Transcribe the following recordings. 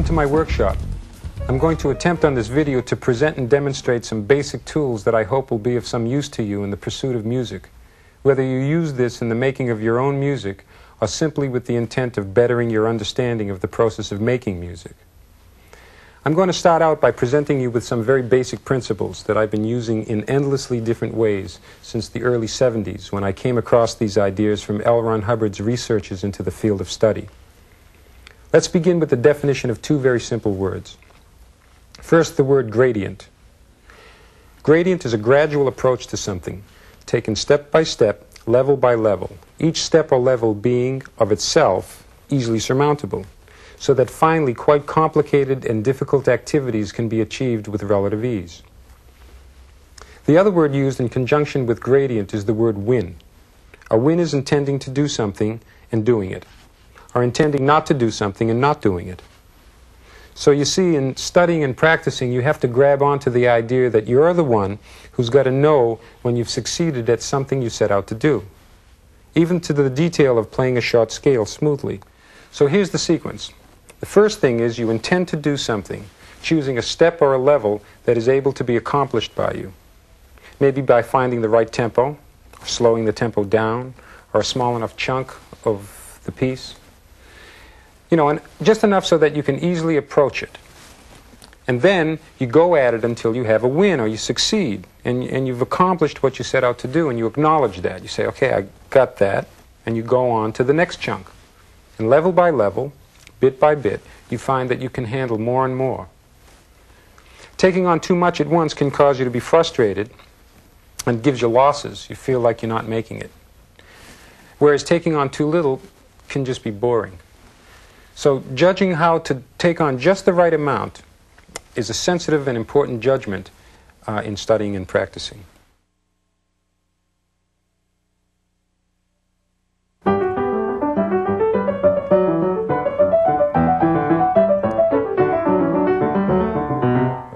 Welcome to my workshop. I'm going to attempt on this video to present and demonstrate some basic tools that I hope will be of some use to you in the pursuit of music. Whether you use this in the making of your own music or simply with the intent of bettering your understanding of the process of making music. I'm going to start out by presenting you with some very basic principles that I've been using in endlessly different ways since the early 70s when I came across these ideas from L. Ron Hubbard's researches into the field of study. Let's begin with the definition of two very simple words. First, the word gradient. Gradient is a gradual approach to something, taken step by step, level by level, each step or level being, of itself, easily surmountable, so that finally quite complicated and difficult activities can be achieved with relative ease. The other word used in conjunction with gradient is the word win. A win is intending to do something and doing it are intending not to do something and not doing it. So you see, in studying and practicing, you have to grab onto the idea that you're the one who's got to know when you've succeeded at something you set out to do, even to the detail of playing a short scale smoothly. So here's the sequence. The first thing is you intend to do something, choosing a step or a level that is able to be accomplished by you. Maybe by finding the right tempo, slowing the tempo down, or a small enough chunk of the piece. You know, and just enough so that you can easily approach it. And then you go at it until you have a win or you succeed and, and you've accomplished what you set out to do and you acknowledge that. You say, okay, I got that, and you go on to the next chunk. And level by level, bit by bit, you find that you can handle more and more. Taking on too much at once can cause you to be frustrated and gives you losses. You feel like you're not making it. Whereas taking on too little can just be boring. So judging how to take on just the right amount is a sensitive and important judgment uh, in studying and practicing.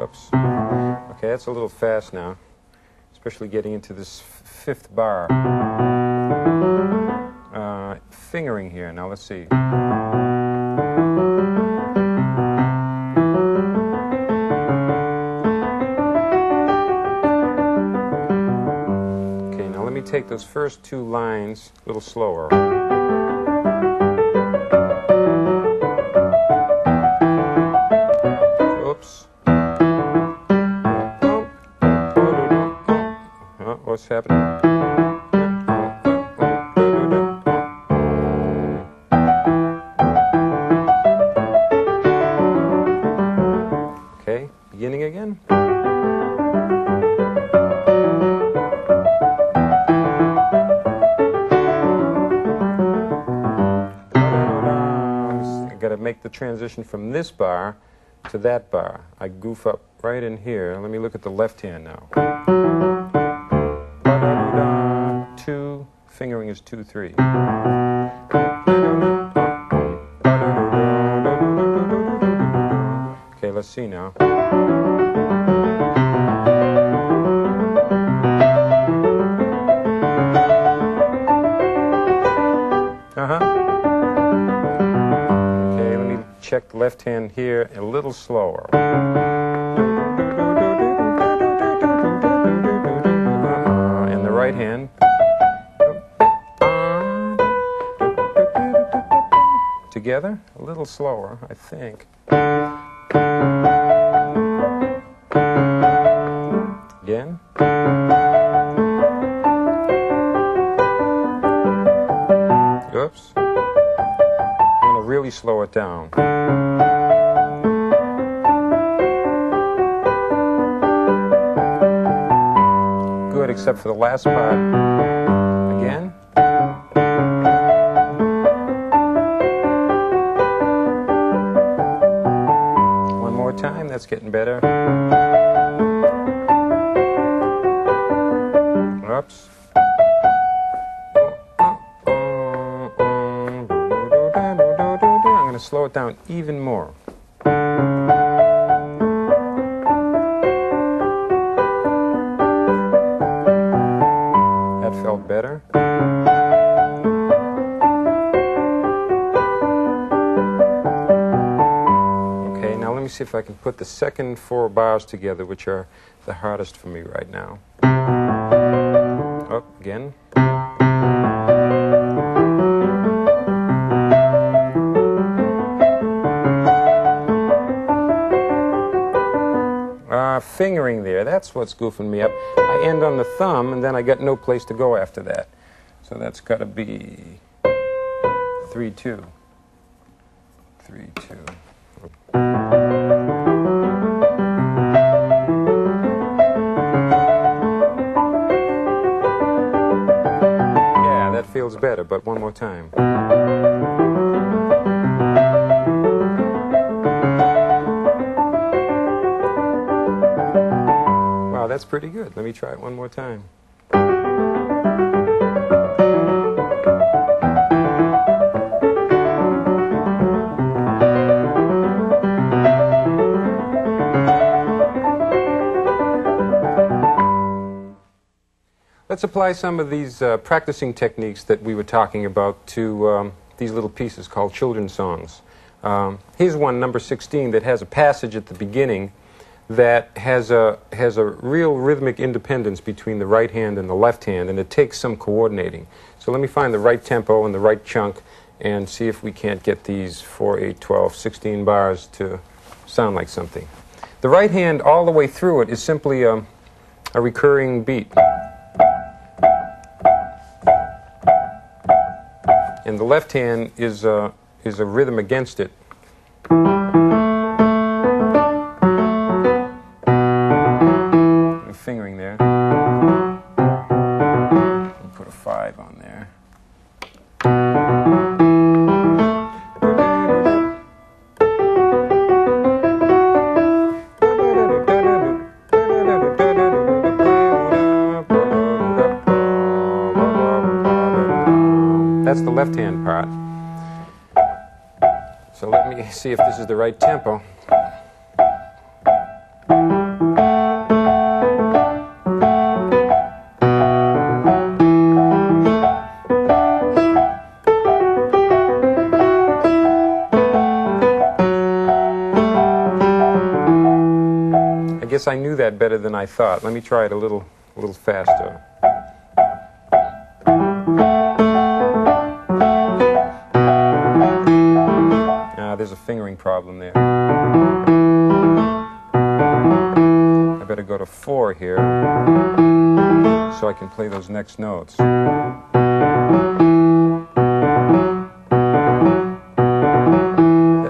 Oops. Okay, that's a little fast now, especially getting into this fifth bar. Uh, fingering here. Now let's see. Take those first two lines a little slower. Oops. Oh, what's happening? Make the transition from this bar to that bar. I goof up right in here. Let me look at the left hand now. Two, fingering is two, three. Okay, let's see now. Left hand here a little slower. Uh, and the right hand. Together, a little slower, I think. Again. Oops. I'm going to really slow it down. For the last part. Put the second four bars together, which are the hardest for me right now. Up again. Uh, fingering there, that's what's goofing me up. I end on the thumb, and then I got no place to go after that. So that's got to be 3 2. 3 2. Feels better, but one more time. Wow, that's pretty good. Let me try it one more time. Let's apply some of these uh, practicing techniques that we were talking about to um, these little pieces called children's songs. Um, here's one, number 16, that has a passage at the beginning that has a, has a real rhythmic independence between the right hand and the left hand, and it takes some coordinating. So let me find the right tempo and the right chunk and see if we can't get these 4, 8, 12, 16 bars to sound like something. The right hand, all the way through it, is simply a, a recurring beat. And the left hand is a, is a rhythm against it. That's the left hand part. So let me see if this is the right tempo. I guess I knew that better than I thought. Let me try it a little, a little faster. So I can play those next notes. That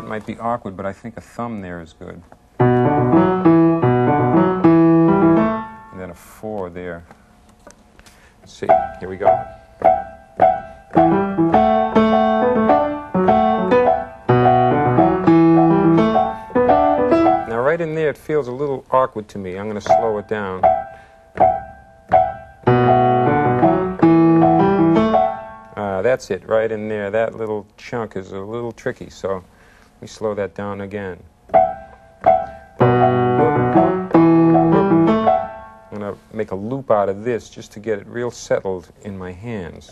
might be awkward, but I think a thumb there is good. And then a four there. Let's see. Here we go. Now, right in there, it feels a little awkward to me. I'm going to slow it down. That's it, right in there. That little chunk is a little tricky, so me slow that down again. I'm going to make a loop out of this just to get it real settled in my hands.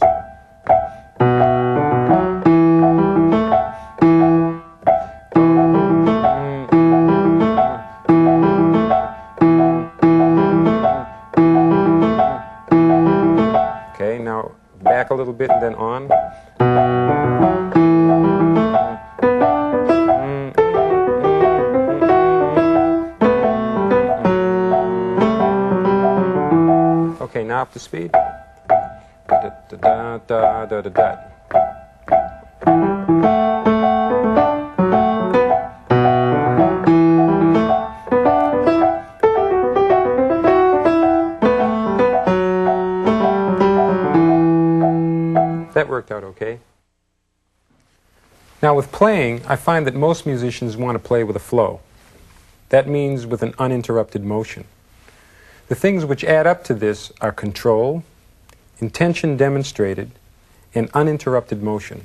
Okay, now up to speed. Da, da, da, da, da, da, da. That worked out okay. Now, with playing, I find that most musicians want to play with a flow. That means with an uninterrupted motion. The things which add up to this are control, intention demonstrated, and uninterrupted motion.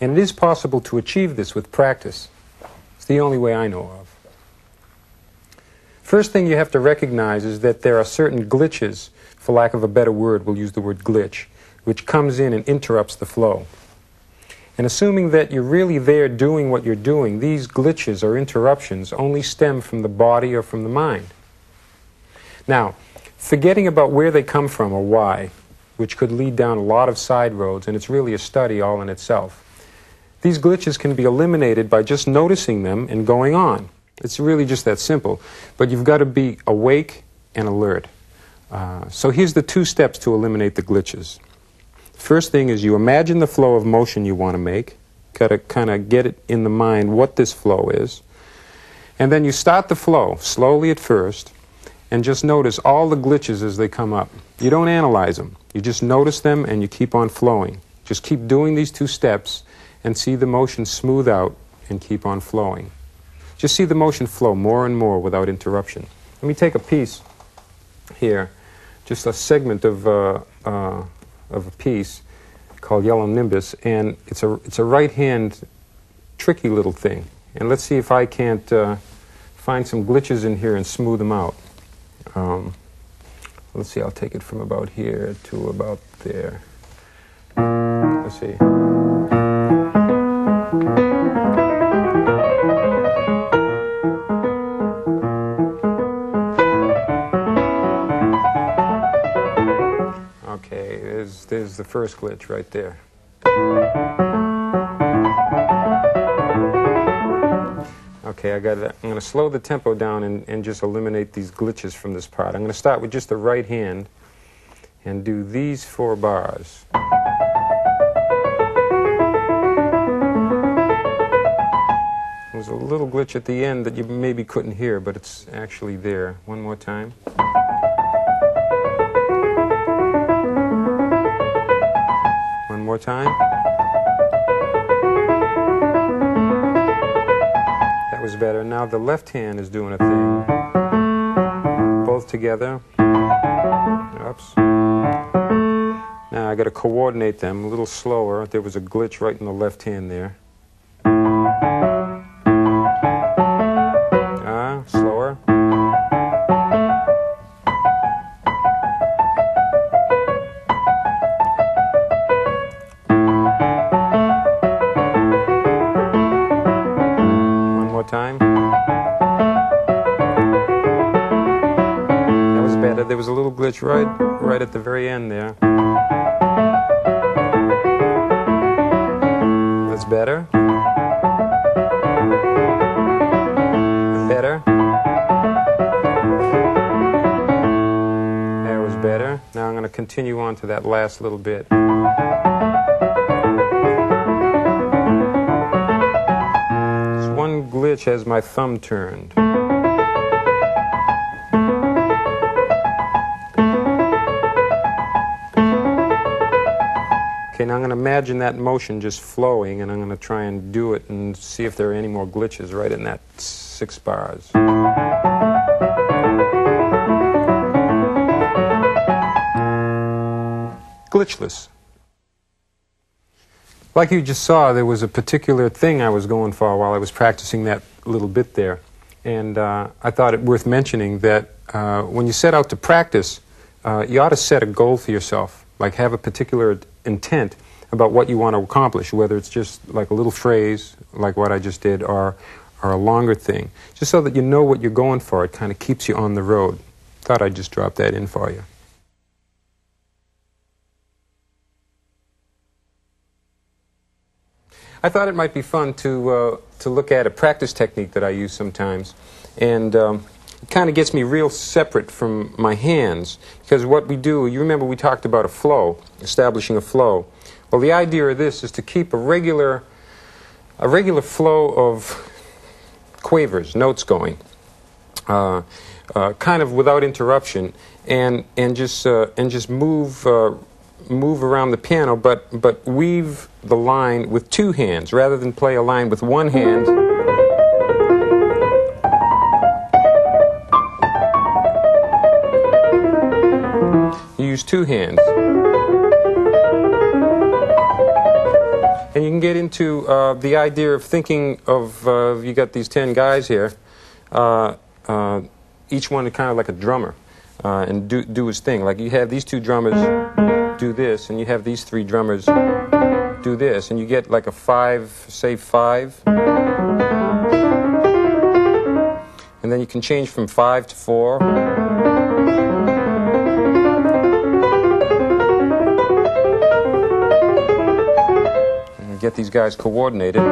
And it is possible to achieve this with practice. It's the only way I know of. First thing you have to recognize is that there are certain glitches, for lack of a better word, we'll use the word glitch, which comes in and interrupts the flow. And assuming that you're really there doing what you're doing, these glitches or interruptions only stem from the body or from the mind. Now, forgetting about where they come from or why, which could lead down a lot of side roads, and it's really a study all in itself. These glitches can be eliminated by just noticing them and going on. It's really just that simple. But you've got to be awake and alert. Uh, so here's the two steps to eliminate the glitches. First thing is you imagine the flow of motion you want to make. Got to kind of get it in the mind what this flow is. And then you start the flow, slowly at first, and just notice all the glitches as they come up. You don't analyze them. You just notice them and you keep on flowing. Just keep doing these two steps and see the motion smooth out and keep on flowing. Just see the motion flow more and more without interruption. Let me take a piece here, just a segment of, uh, uh, of a piece called Yellow Nimbus, and it's a, it's a right hand tricky little thing. And let's see if I can't uh, find some glitches in here and smooth them out. Um, let's see, I'll take it from about here to about there. Let's see. Okay, there's, there's the first glitch right there. Okay, I got. I'm going to slow the tempo down and, and just eliminate these glitches from this part. I'm going to start with just the right hand and do these four bars. There's a little glitch at the end that you maybe couldn't hear, but it's actually there. One more time. One more time. Better. Now the left hand is doing a thing. Both together. Oops. Now I got to coordinate them a little slower. There was a glitch right in the left hand there. Little bit. This one glitch has my thumb turned. Okay, now I'm going to imagine that motion just flowing, and I'm going to try and do it and see if there are any more glitches right in that six bars. Glitchless. Like you just saw, there was a particular thing I was going for while I was practicing that little bit there. And uh, I thought it worth mentioning that uh, when you set out to practice, uh, you ought to set a goal for yourself, like have a particular intent about what you want to accomplish, whether it's just like a little phrase, like what I just did, or, or a longer thing, just so that you know what you're going for. It kind of keeps you on the road. Thought I'd just drop that in for you. I thought it might be fun to, uh, to look at a practice technique that I use sometimes. And um, it kind of gets me real separate from my hands. Because what we do, you remember we talked about a flow, establishing a flow. Well, the idea of this is to keep a regular, a regular flow of quavers, notes going, uh, uh, kind of without interruption, and, and, just, uh, and just move, uh, move around the piano, but, but weave the line with two hands rather than play a line with one hand. You use two hands. And you can get into uh, the idea of thinking of uh, you got these 10 guys here, uh, uh each one kind of like a drummer. Uh, and do, do his thing. Like you have these two drummers do this, and you have these three drummers do this, and you get like a five, say five. And then you can change from five to four. And get these guys coordinated.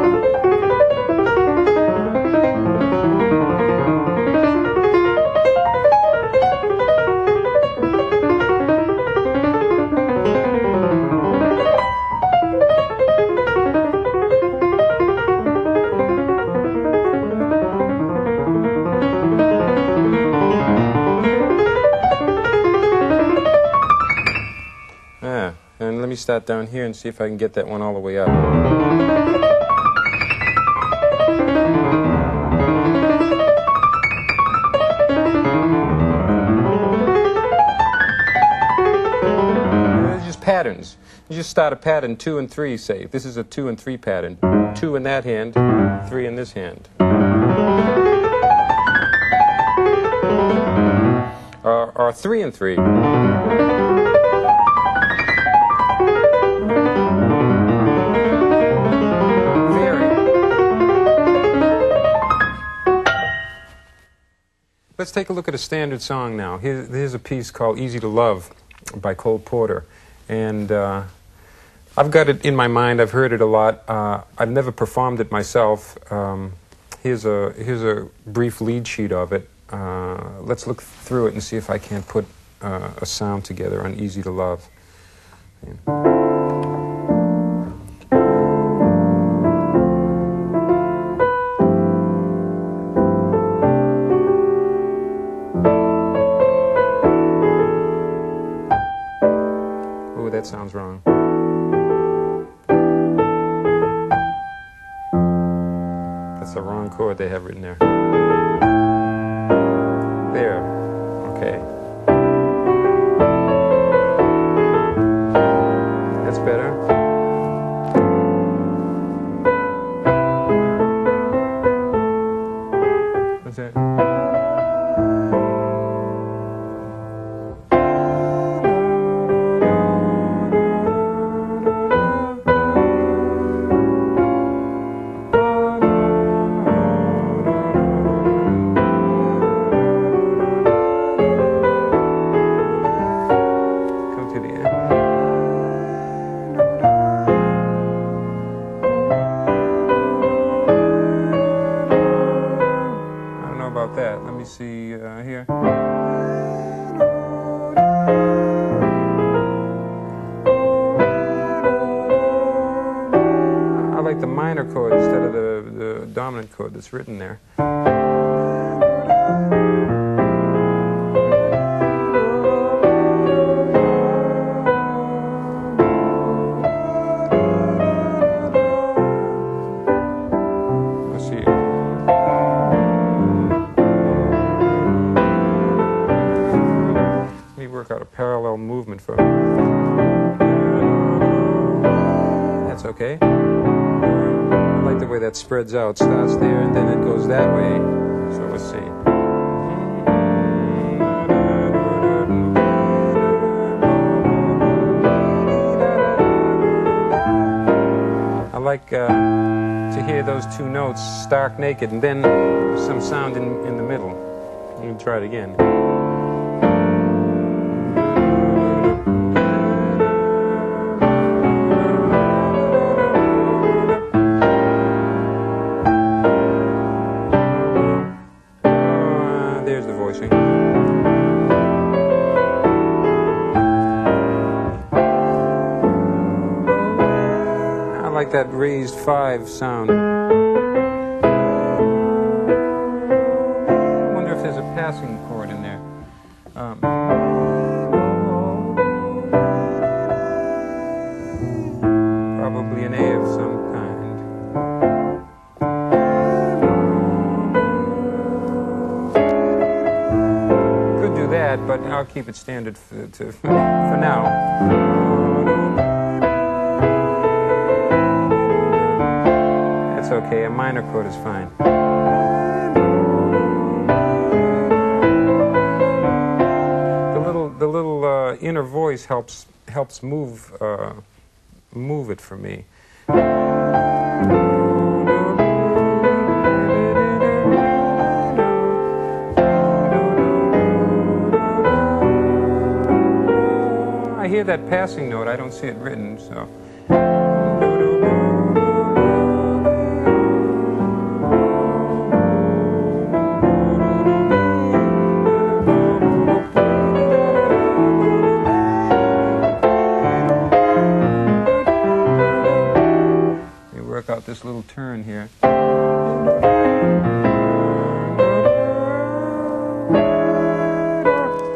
Start down here and see if I can get that one all the way up. just patterns. You just start a pattern two and three, say. This is a two and three pattern. Two in that hand, three in this hand. Or, or three and three. Let's take a look at a standard song now. Here's, here's a piece called Easy to Love by Cole Porter. And uh, I've got it in my mind, I've heard it a lot. Uh, I've never performed it myself. Um, here's, a, here's a brief lead sheet of it. Uh, let's look through it and see if I can't put uh, a sound together on Easy to Love. That sounds wrong. That's the wrong chord they have written there. There. Okay. That's written there. Spreads out. Starts there and then it goes that way. So let's see. I like uh, to hear those two notes stark naked and then some sound in, in the middle. Let me try it again. That raised five sound. I wonder if there's a passing chord in there. Um, probably an A of some kind. Could do that. but I'll keep it standard for, to, for now. Okay, a minor chord is fine. The little, the little uh, inner voice helps, helps move, uh, move it for me. I hear that passing note, I don't see it written, so. This little turn here.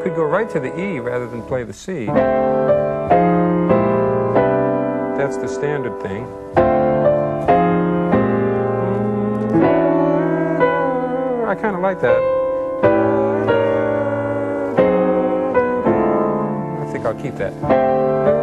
Could go right to the E rather than play the C. That's the standard thing. I kind of like that. I think I'll keep that.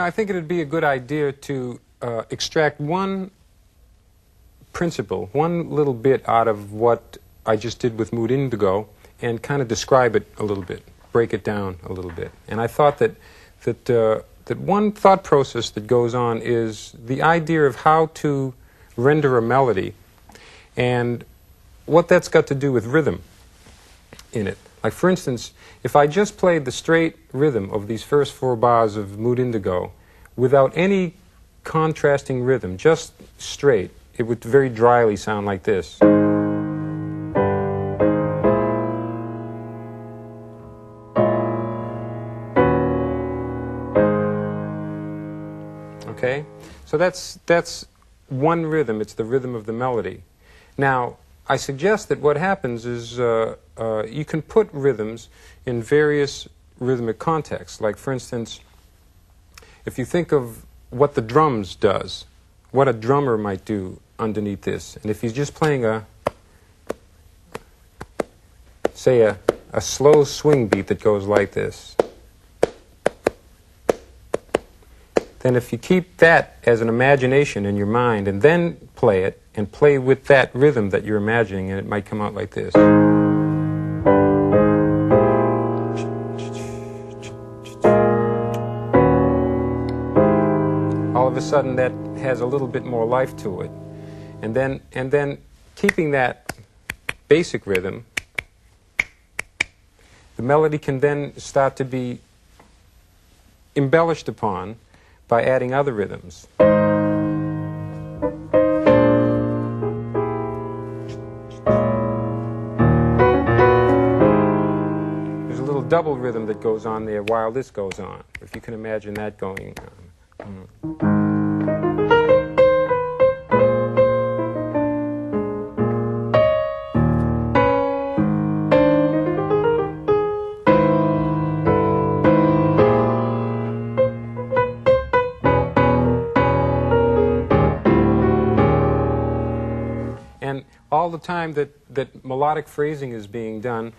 Know, I think it'd be a good idea to uh, extract one principle, one little bit out of what I just did with Mood Indigo and kind of describe it a little bit, break it down a little bit. And I thought that, that, uh, that one thought process that goes on is the idea of how to render a melody and what that's got to do with rhythm in it. Like, for instance, if I just played the straight rhythm of these first four bars of Mood Indigo without any contrasting rhythm, just straight, it would very dryly sound like this. Okay? So that's, that's one rhythm, it's the rhythm of the melody. Now, I suggest that what happens is uh, uh, you can put rhythms in various rhythmic contexts. Like, for instance, if you think of what the drums does, what a drummer might do underneath this, and if he's just playing a, say, a, a slow swing beat that goes like this, then if you keep that as an imagination in your mind and then play it and play with that rhythm that you're imagining, and it might come out like this. All of a sudden, that has a little bit more life to it, and then and then keeping that basic rhythm, the melody can then start to be embellished upon by adding other rhythms. Double rhythm that goes on there while this goes on. If you can imagine that going on. Mm. And all the time that, that melodic phrasing is being done,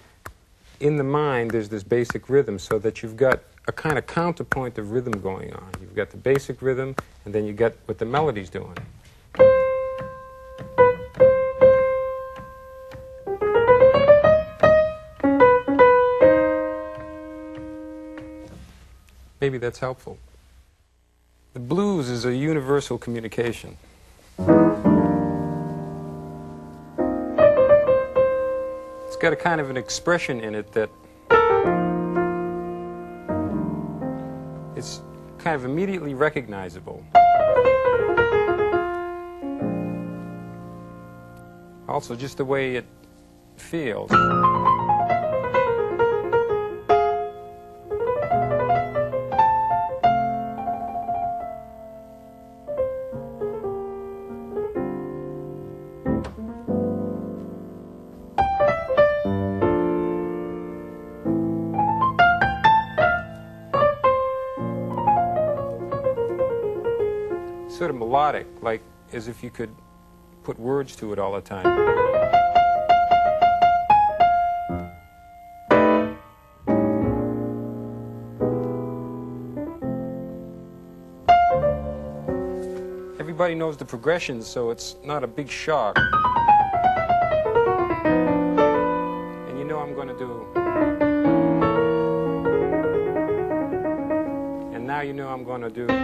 in the mind there's this basic rhythm so that you've got a kind of counterpoint of rhythm going on. You've got the basic rhythm, and then you get what the melody's doing. Maybe that's helpful. The blues is a universal communication. Got a kind of an expression in it that it's kind of immediately recognizable. Also, just the way it feels. As if you could put words to it all the time. Everybody knows the progressions, so it's not a big shock. And you know I'm going to do. And now you know I'm going to do.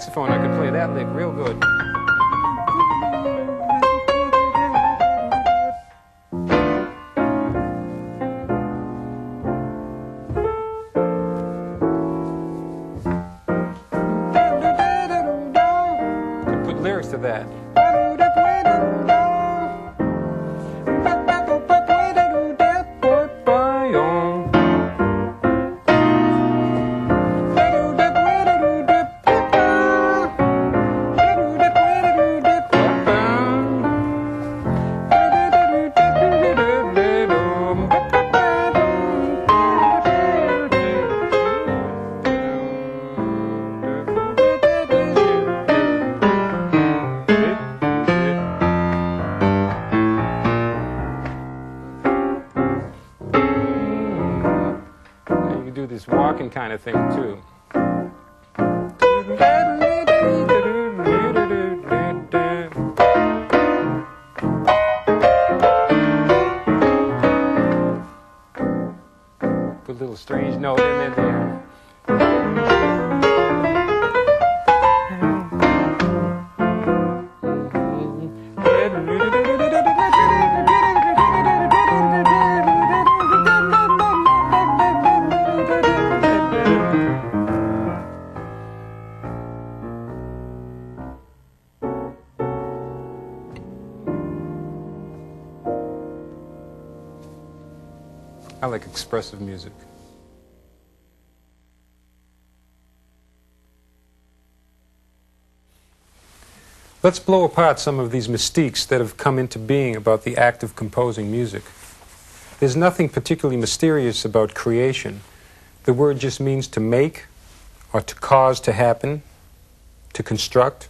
Saxophone, I could play that lick real good. Kind of thing too. Put a little strange note in there. Expressive music. Let's blow apart some of these mystiques that have come into being about the act of composing music. There's nothing particularly mysterious about creation. The word just means to make or to cause to happen, to construct.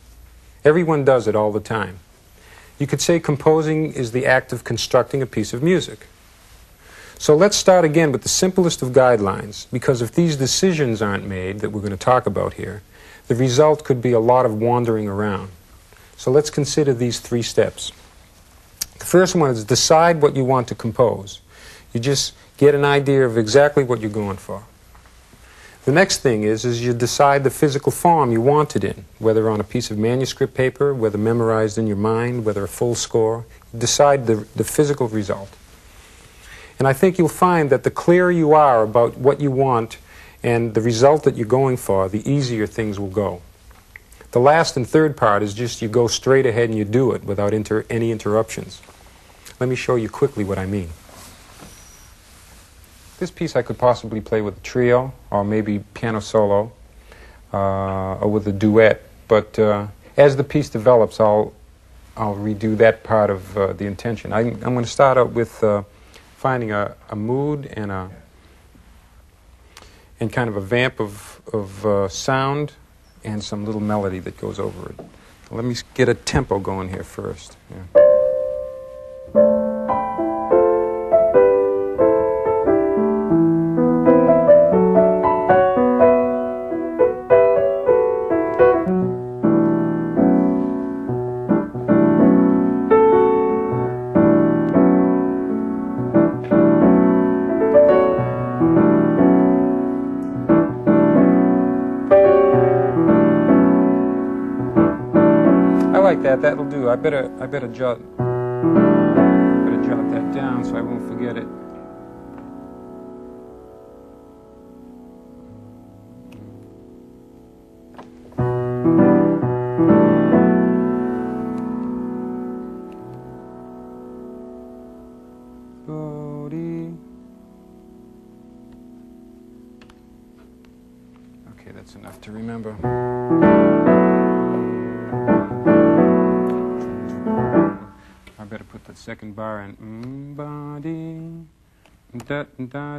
Everyone does it all the time. You could say composing is the act of constructing a piece of music. So let's start again with the simplest of guidelines, because if these decisions aren't made that we're going to talk about here, the result could be a lot of wandering around. So let's consider these three steps. The first one is decide what you want to compose. You just get an idea of exactly what you're going for. The next thing is, is you decide the physical form you want it in, whether on a piece of manuscript paper, whether memorized in your mind, whether a full score. Decide the, the physical result. And I think you'll find that the clearer you are about what you want and the result that you're going for, the easier things will go. The last and third part is just you go straight ahead and you do it without inter any interruptions. Let me show you quickly what I mean. This piece I could possibly play with a trio or maybe piano solo uh, or with a duet, but uh, as the piece develops, I'll, I'll redo that part of uh, the intention. I, am going to start out with uh, finding a, a mood and a and kind of a vamp of, of uh, sound and some little melody that goes over it. Let me get a tempo going here first. Yeah. I better I better jot better jot that down so I won't forget it. Da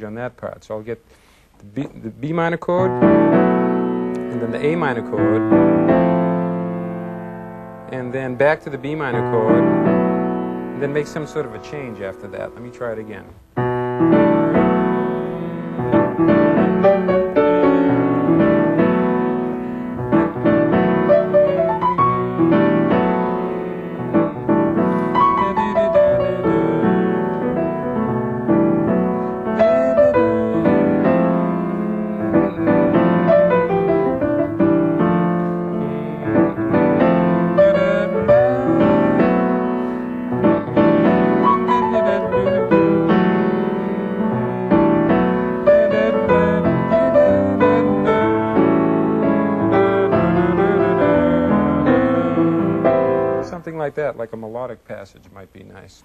change on that part. So I'll get the B, the B minor chord, and then the A minor chord, and then back to the B minor chord, and then make some sort of a change after that. Let me try it again. That, like a melodic passage might be nice.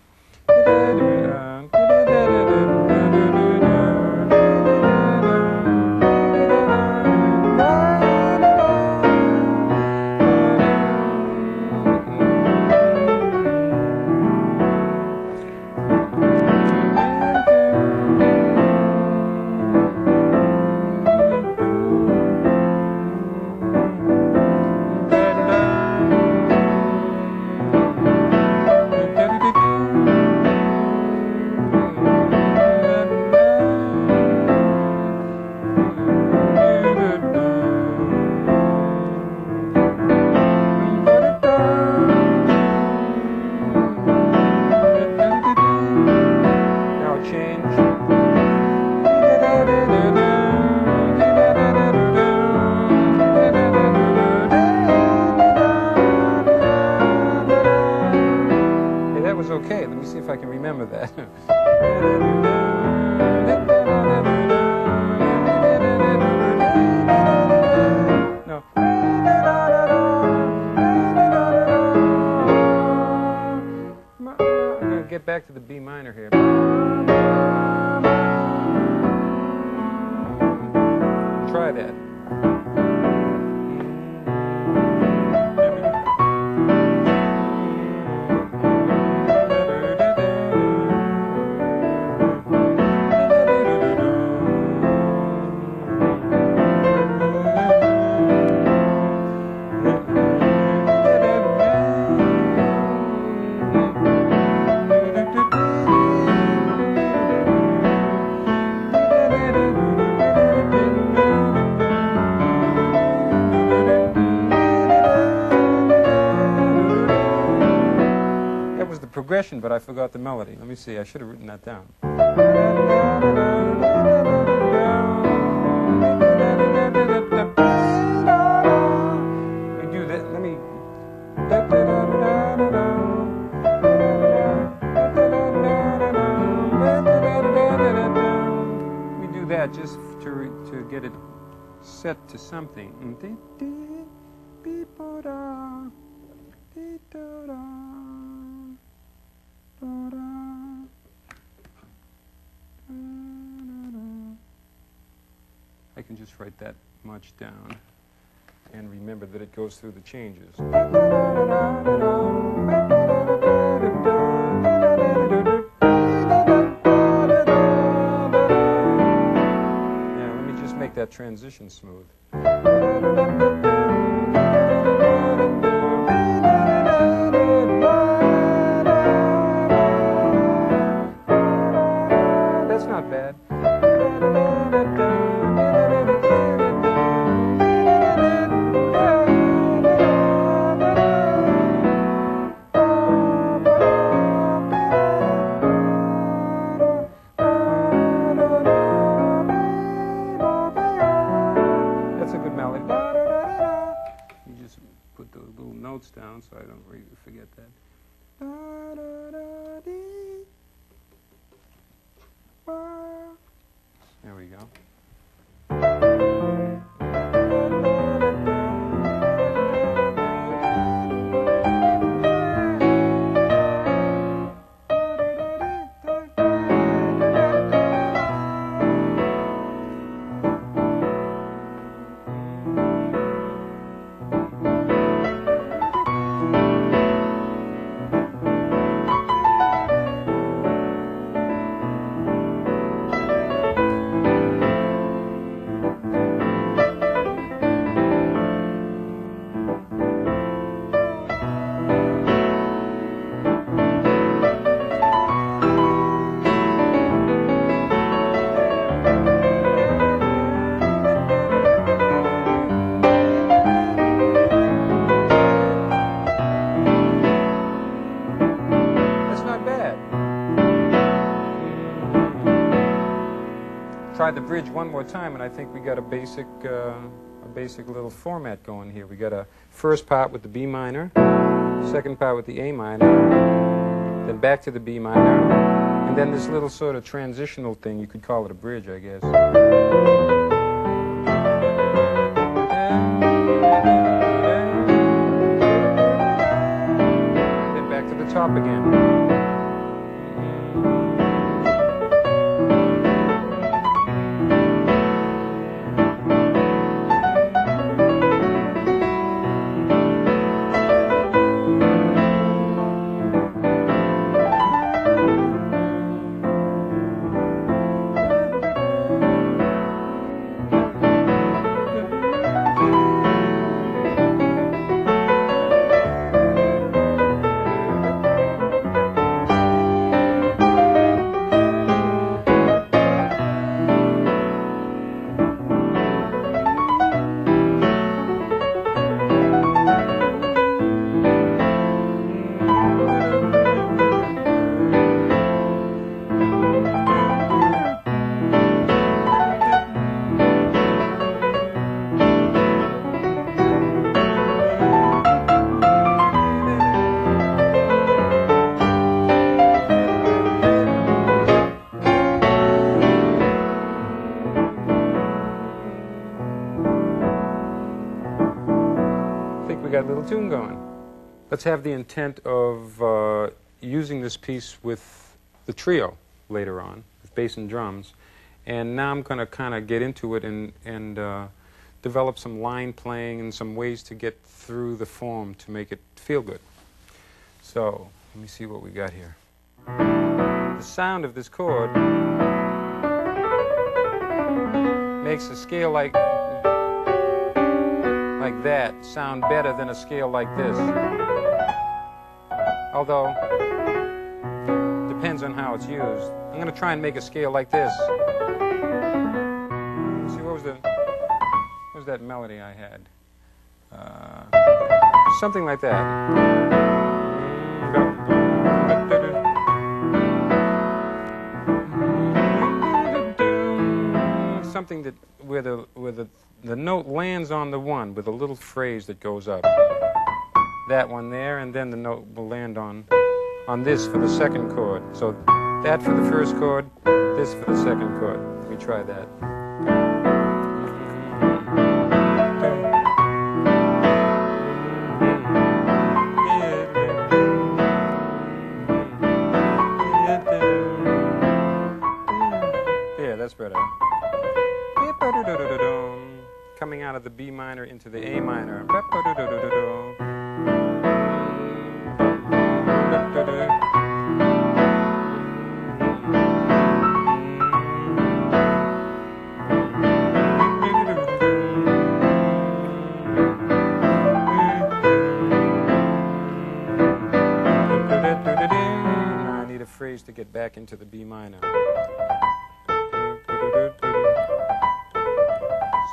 Progression, but I forgot the melody. Let me see. I should have written that down. Me do that. Let me. Me do that just to to get it set to something. Just write that much down and remember that it goes through the changes. Yeah, let me just make that transition smooth. That. There bridge one more time, and I think we got a basic, uh, a basic little format going here. We got a first part with the B minor, second part with the A minor, then back to the B minor, and then this little sort of transitional thing. You could call it a bridge, I guess. Then back to the top again. Tune going. Let's have the intent of uh, using this piece with the trio later on, with bass and drums. And now I'm going to kind of get into it and, and uh, develop some line playing and some ways to get through the form to make it feel good. So, let me see what we got here. The sound of this chord makes a scale like like that sound better than a scale like this. Although, depends on how it's used. I'm going to try and make a scale like this. Let's see, what was the, what was that melody I had? Uh, something like that. Something that where the where the the note lands on the one with a little phrase that goes up. That one there, and then the note will land on on this for the second chord. So that for the first chord, this for the second chord. Let me try that. Yeah, that's better. Coming out of the B minor into the A minor. I need a phrase to get back into the B minor.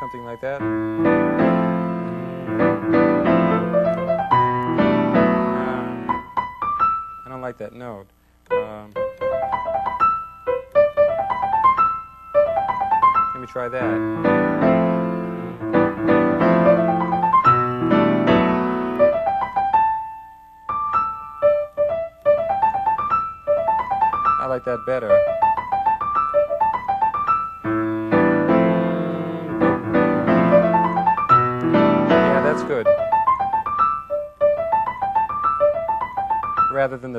Something like that. Um, I don't like that note. Um, let me try that. I like that better.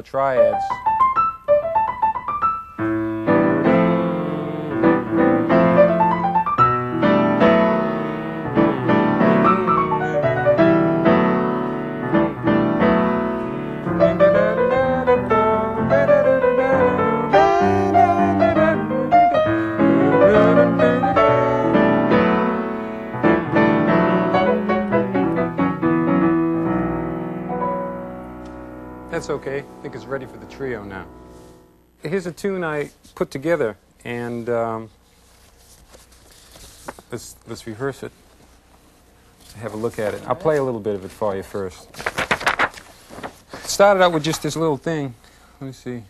Triads. Ready for the trio now. Here's a tune I put together, and um, let's let's rehearse it. Have a look at it. I'll play a little bit of it for you first. Started out with just this little thing. Let me see.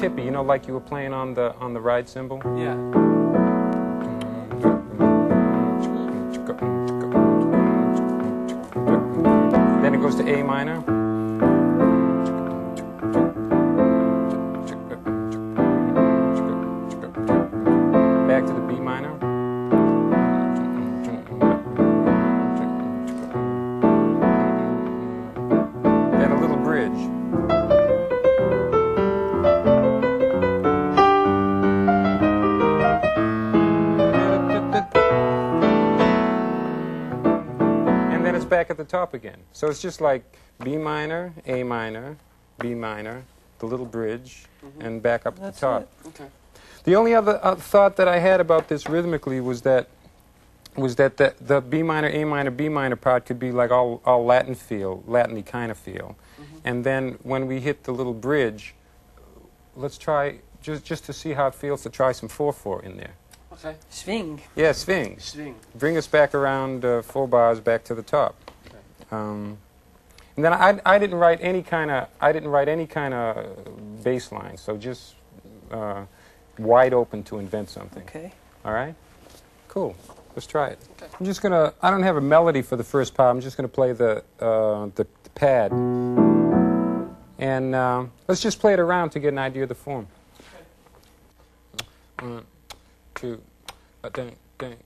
Tippy, you know, like you were playing on the on the ride cymbal. Yeah. Then it goes to A minor. Back at the top again. So it's just like B minor, A minor, B minor, the little bridge, and back up at That's the top. it. Okay. The only other uh, thought that I had about this rhythmically was that was that the, the B minor, A minor, B minor part could be like all, all Latin feel, Latin-y kind of feel. And then when we hit the little bridge, let's try, just, just to see how it feels, to try some 4-4 in there. Okay. Swing. Yeah, swings. Swing. Bring us back around uh, four bars back to the top. Okay. Um, and then I, I didn't write any kind of I didn't write any kind of bass line, so just uh, wide open to invent something. Okay. All right, cool. Let's try it. Okay. I'm just gonna. I don't have a melody for the first part. I'm just gonna play the uh, the, the pad, and uh, let's just play it around to get an idea of the form. One, two, a ding, ding,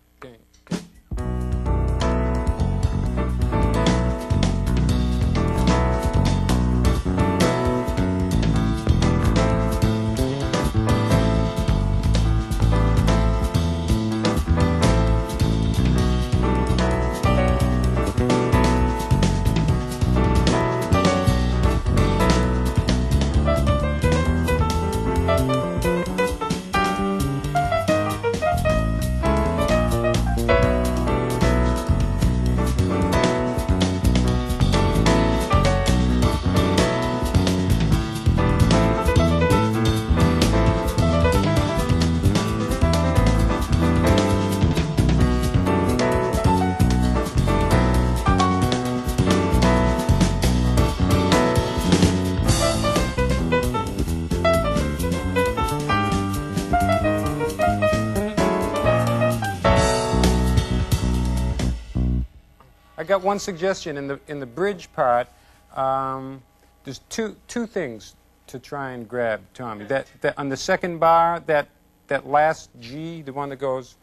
got one suggestion in the in the bridge part. Um, there's two two things to try and grab, Tommy. That that on the second bar, that that last G, the one that goes.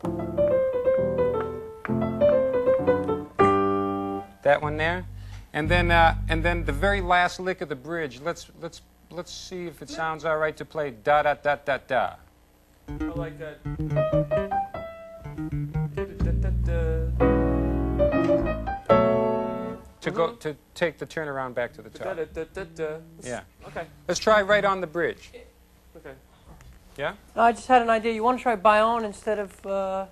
That one there, and then uh, and then the very last lick of the bridge. Let's let's let's see if it sounds all right to play da da da da da. I like that. To go to take the turnaround back to the top. Yeah. Okay. Let's try right on the bridge. Okay. Yeah. No, I just had an idea. You want to try baião instead of uh,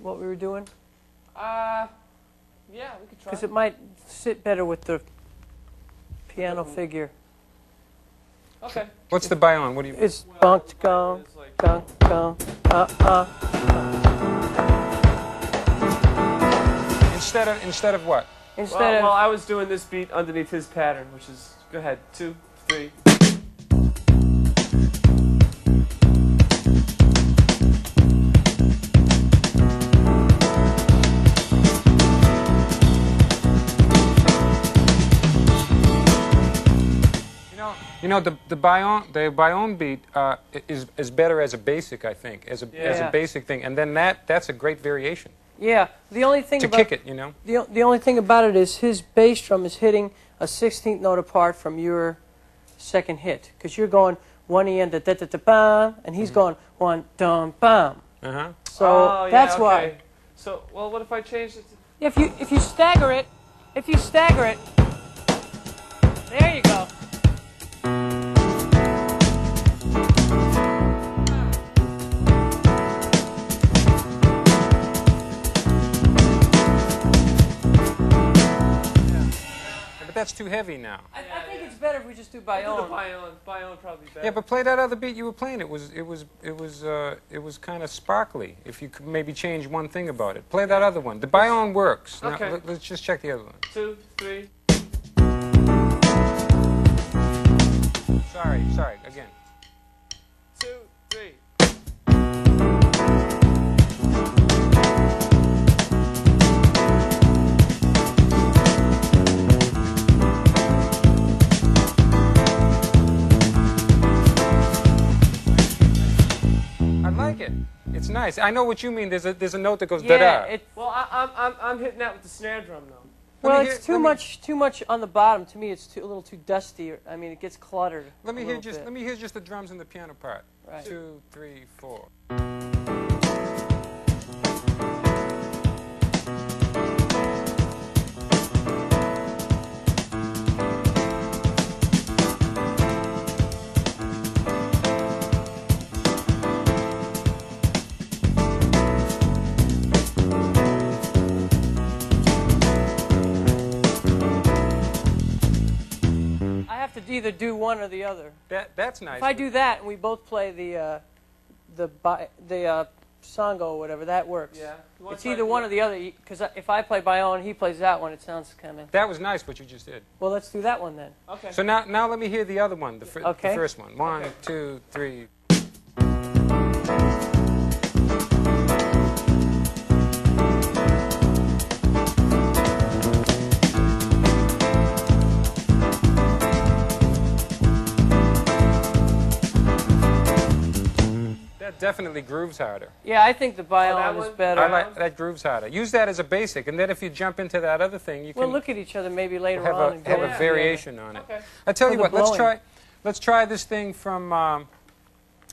what we were doing? Uh, yeah, we could try. Because it might sit better with the piano Mhm. figure. Okay. What's the baião? What do you? It's Well, bunked gong, It's like gong, gong, uh, uh. Instead of instead of what? Instead well, of well, I was doing this beat underneath his pattern, which is go ahead, two, three. You know, you know the the baião the baião beat uh, is is better as a basic, I think, as a as a basic thing, and then that that's a great variation yeah. The only thing to about kick it. You know. the the only thing about it is his bass drum is hitting a sixteenth note apart from your second hit because you're going one e and da da da da bam, and he's going one dum bam. Uh huh. So oh, yeah, that's okay. why. So, well, what if I changed it? To, If you if you stagger it, if you stagger it, there you go. That's too heavy now. I, I think yeah. it's better if we just do I did the baião. baião. baião probably better. Yeah, but play that other beat you were playing. It was it was it was uh, it was kind of sparkly. If you could maybe change one thing about it, play that other one. The baião works. Now, Okay. let, let's just check the other one. two, three. Sorry, sorry. Again. It. It's nice. I know what you mean. There's a there's a note that goes Yeah, da da. it, Well, I, I'm, I'm, I'm hitting that with the snare drum though. Let well, me it's hear- too let me- much too much on the bottom. To me, it's too, a little too dusty. I mean, it gets cluttered. Let me a hear just bit. let me hear just the drums and the piano part. Right. Two, three, four. Either do one or the other. That that's nice. If I do that and we both play the uh, the bi- the uh, songo or whatever, that works. Yeah. It's either one or the other. Because if I play baião, he plays that one. It sounds kind of. that was nice what you just did. Well, let's do that one then. Okay. So now now let me hear the other one. The, fir- Okay. the first one. One, Okay. two, three. That definitely grooves harder. Yeah, I think the baião is one? better. I like that grooves harder. Use that as a basic, and then if you jump into that other thing, you we'll can look at each other maybe later have on a and have with a the variation on it. Okay. I tell For you the what, let's try let's try this thing from um,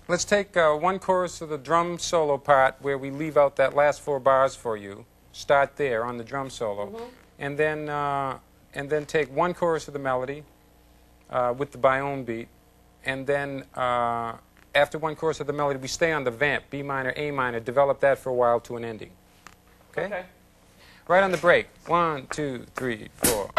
let's take uh, one chorus of the drum solo part where we leave out that last four bars for you. Start there on the drum solo, Mm-hmm. and then uh, and then take one chorus of the melody uh, with the baião beat, and then uh, after one chorus of the melody, we stay on the vamp B minor, A minor, develop that for a while to an ending. Okay. Okay. Right on the break. One, two, three, four.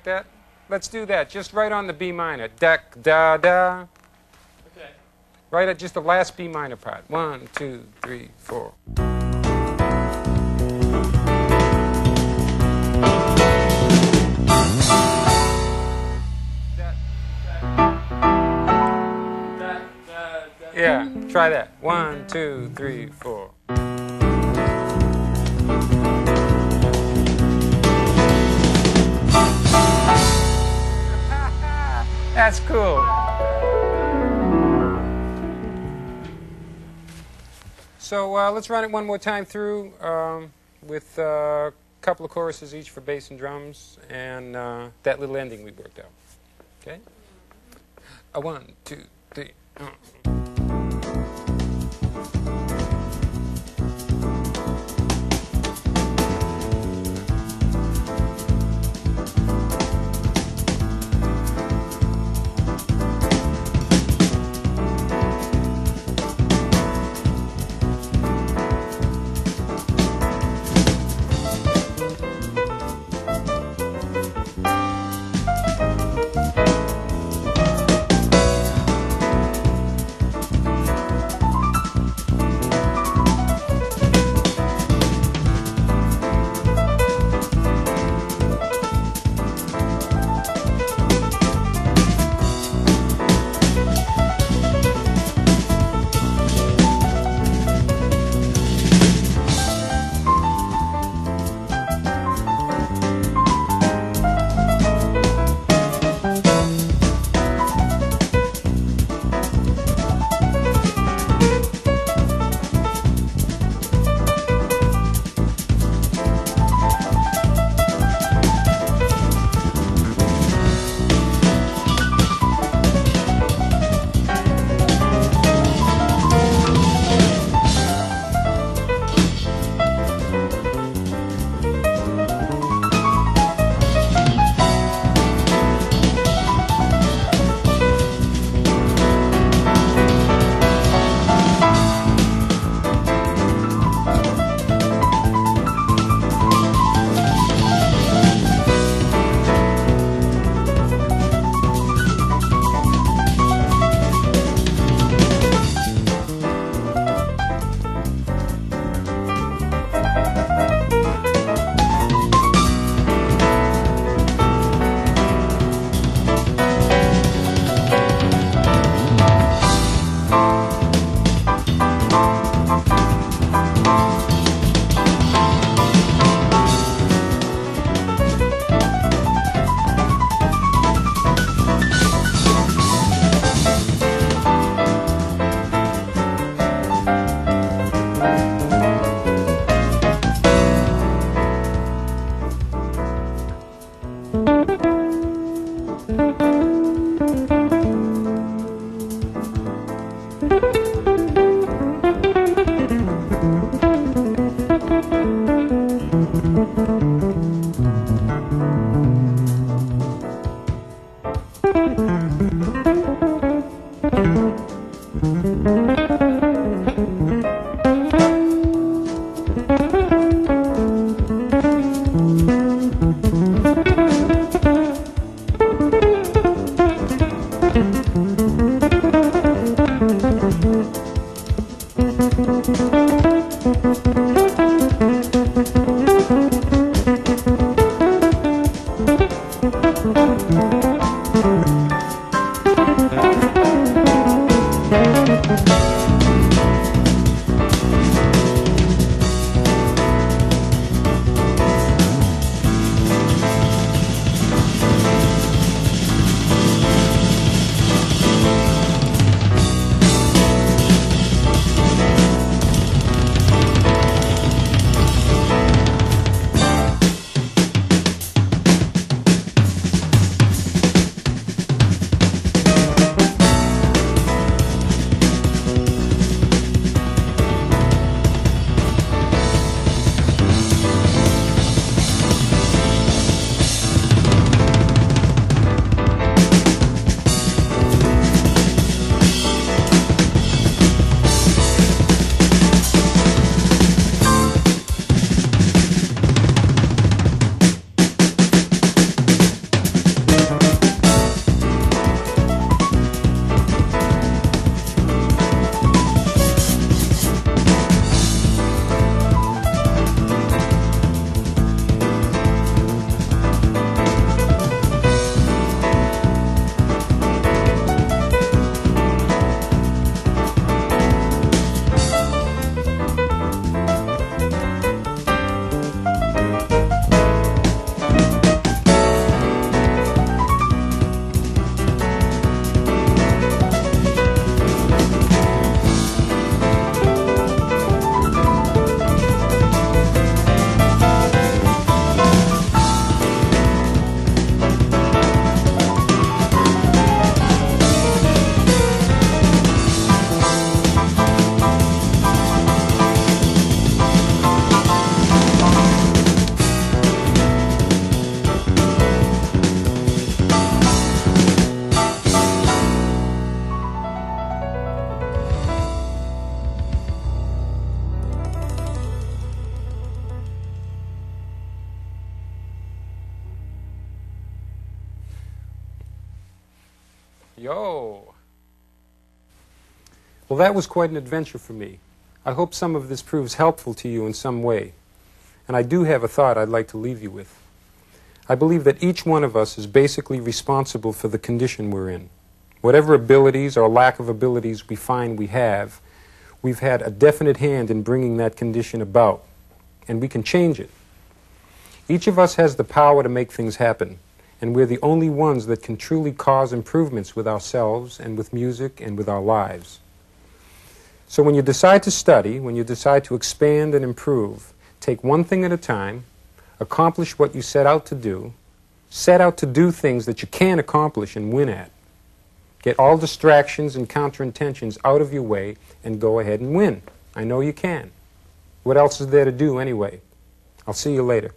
Like that? Let's do that. Just right on the B minor. Da, da, da. Okay. Right at just the last B minor part. One, two, three, four. Yeah, try that. One, two, three, four. That's cool. So uh, let's run it one more time through um, with uh, a couple of choruses each for bass and drums and uh, that little ending we worked out. Okay? A one, two, three. That was quite an adventure for me. I hope some of this proves helpful to you in some way. And I do have a thought I'd like to leave you with. I believe that each one of us is basically responsible for the condition we're in. Whatever abilities or lack of abilities we find we have, we've had a definite hand in bringing that condition about, and we can change it. Each of us has the power to make things happen, and we're the only ones that can truly cause improvements with ourselves and with music and with our lives. So when you decide to study, when you decide to expand and improve, take one thing at a time, accomplish what you set out to do, set out to do things that you can accomplish and win at. Get all distractions and counterintentions out of your way and go ahead and win. I know you can. What else is there to do anyway? I'll see you later.